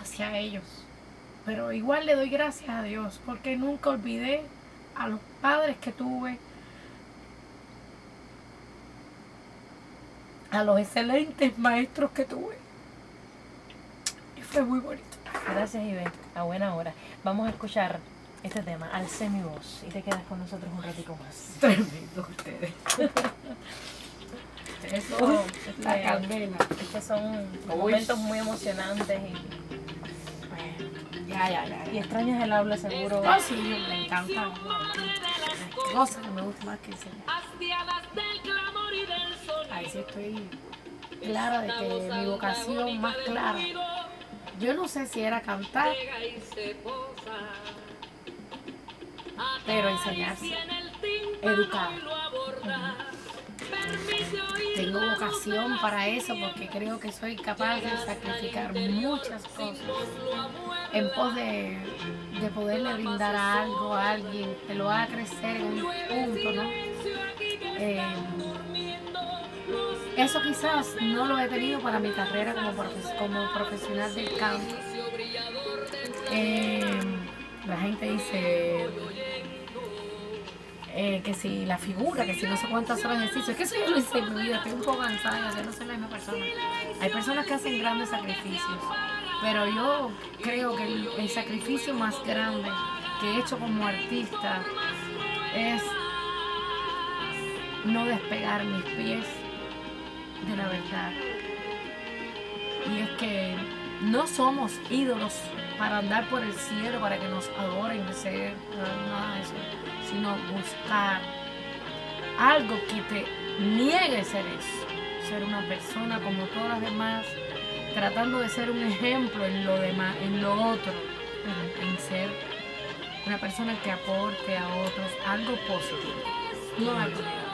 hacia ellos. Pero igual le doy gracias a Dios porque nunca olvidé a los padres que tuve, a los excelentes maestros que tuve. Y fue muy bonito. Gracias, Ibe. A buena hora. Vamos a escuchar este tema, Alcé mi voz, y te quedas con nosotros un ratito más. Tremendo ustedes. Eso, La este, candela. estos son momentos muy emocionantes y, ya, ya, ya. y extrañas el habla seguro. Oh, sí, me encanta. Cosa que me gusta más que enseñar. Ahí sí estoy clara de que mi vocación más clara. Yo no sé si era cantar, pero enseñarse, educar. Tengo vocación para eso porque creo que soy capaz de sacrificar muchas cosas en pos de, de poderle brindar algo a alguien que lo haga crecer en un punto, ¿no? Eh, eso quizás no lo he tenido para mi carrera como, como profesional del canto. Eh, la gente dice eh, que si la figura, que si no sé cuántas horas de ejercicio, es que eso yo lo hice en mi estoy un poco cansada, yo no soy la misma persona. Hay personas que hacen grandes sacrificios, pero yo creo que el, sacrificio más grande que he hecho como artista es no despegar mis pies de la verdad. Y es que no somos ídolos para andar por el cielo, para que nos adoren, ser eso, sino buscar algo que te niegue ser eso, ser una persona como todas las demás, tratando de ser un ejemplo en lo demás, en lo otro, en ser una persona que aporte a otros algo positivo, no algo negativo.